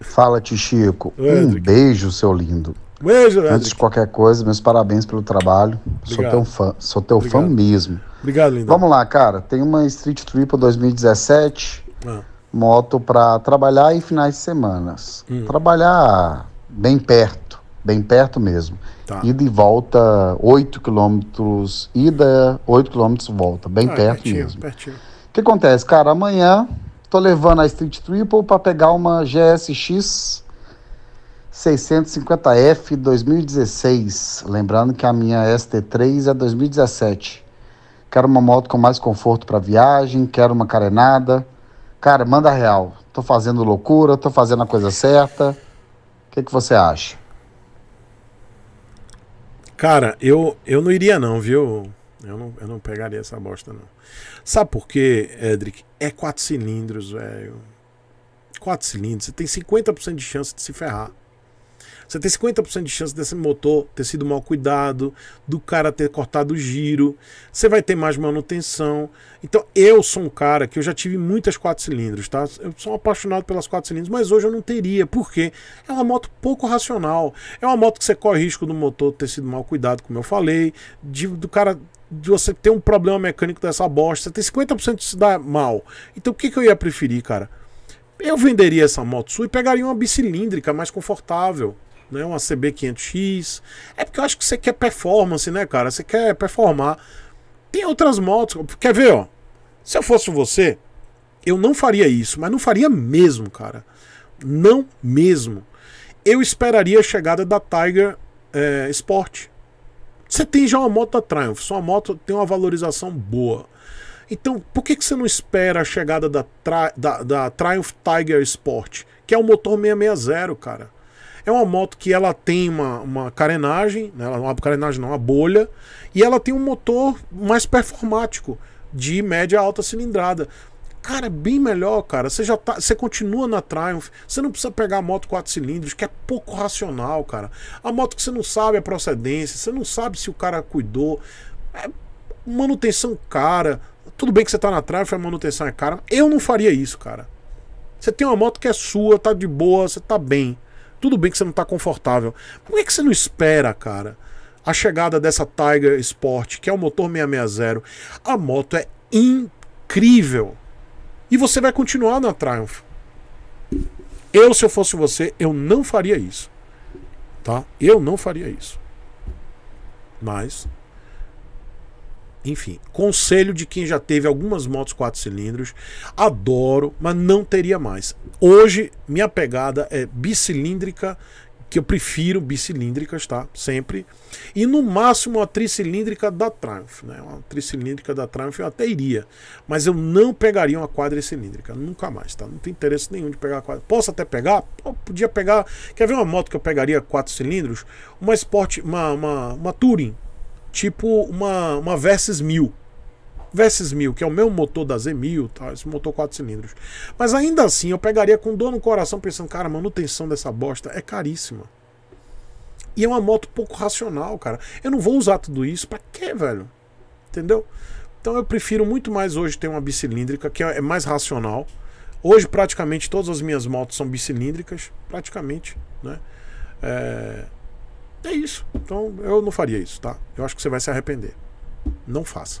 Fala, Tichico. Um beijo, seu lindo. Beijo, Antes de qualquer coisa, meus parabéns pelo trabalho. Sou teu fã, sou teu Obrigado. fã mesmo. Obrigado, lindo. Vamos lá, cara. Tem uma Street Triple 2017, Ah, moto para trabalhar em finais de semanas. Hum. Trabalhar bem perto, bem perto mesmo. Tá. Ida e volta 8 quilômetros, ida 8 quilômetros volta, bem ah, perto pertinho, mesmo. O que acontece, cara? Amanhã tô levando a Street Triple para pegar uma GSX 650F 2016. Lembrando que a minha ST3 é 2017. Quero uma moto com mais conforto para viagem, quero uma carenada. Cara, manda real. Tô fazendo loucura, tô fazendo a coisa certa. O que, que você acha? Cara, eu, eu não iria não, viu? Eu não, eu não pegaria essa bosta, não. Sabe por quê, Edric? É quatro cilindros, velho. Quatro cilindros. Você tem 50% de chance de se ferrar. Você tem 50% de chance desse motor ter sido mal cuidado, do cara ter cortado o giro. Você vai ter mais manutenção. Então, eu sou um cara que eu já tive muitas quatro cilindros, tá? Eu sou apaixonado pelas quatro cilindros, mas hoje eu não teria. Por quê? É uma moto pouco racional. É uma moto que você corre risco do motor ter sido mal cuidado, como eu falei, de, do cara de você ter um problema mecânico dessa bosta. Você tem 50% de se dar mal. Então, o que, que eu ia preferir, cara? Eu venderia essa moto sua e pegaria uma bicilíndrica mais confortável né, uma CB500X. É porque eu acho que você quer performance, né, cara? Você quer performar. Tem outras motos. Quer ver, ó? Se eu fosse você, eu não faria isso, mas não faria mesmo, cara. Não mesmo. Eu esperaria a chegada da Tiger é, Sport. Você tem já uma moto da Triumph, sua moto tem uma valorização boa. Então, por que, que você não espera a chegada da, da, da Triumph Tiger Sport, que é o motor 660, cara? É uma moto que ela tem uma, uma carenagem, né? uma carenagem não, uma bolha, e ela tem um motor mais performático, de média alta cilindrada. Cara, é bem melhor, cara. Você já tá, você continua na Triumph, você não precisa pegar a moto 4 cilindros, que é pouco racional, cara. A moto que você não sabe a procedência, você não sabe se o cara cuidou. É manutenção cara. Tudo bem que você tá na Triumph, a manutenção é cara. Eu não faria isso, cara. Você tem uma moto que é sua, tá de boa, você tá bem. Tudo bem que você não tá confortável. Por que, que você não espera, cara? A chegada dessa Tiger Sport, que é o motor 660. A moto é incrível. E você vai continuar na Triumph. Eu, se eu fosse você, eu não faria isso. Tá? Eu não faria isso. Mas. Enfim, conselho de quem já teve algumas motos 4 cilindros. Adoro, mas não teria mais. Hoje, minha pegada é bicilíndrica, que eu prefiro bicilíndricas, tá? Sempre. E no máximo a tricilíndrica da Triumph, né? Uma tricilíndrica da Triumph eu até iria, mas eu não pegaria uma quadricilíndrica, nunca mais, tá? Não tem interesse nenhum de pegar quadra. Posso até pegar? Pô, podia pegar. Quer ver uma moto que eu pegaria quatro cilindros? Uma Sport, uma, uma, uma Touring, tipo uma, uma Versys 1000. Versys 1000, que é o mesmo motor da Z1000, tá? esse motor 4 cilindros. Mas ainda assim, eu pegaria com dor no coração, pensando, cara, a manutenção dessa bosta é caríssima. E é uma moto pouco racional, cara. Eu não vou usar tudo isso, pra quê, velho? Entendeu? Então eu prefiro muito mais hoje ter uma bicilíndrica, que é mais racional. Hoje, praticamente, todas as minhas motos são bicilíndricas, praticamente, né? É... é isso. Então eu não faria isso, tá? Eu acho que você vai se arrepender. Não faça.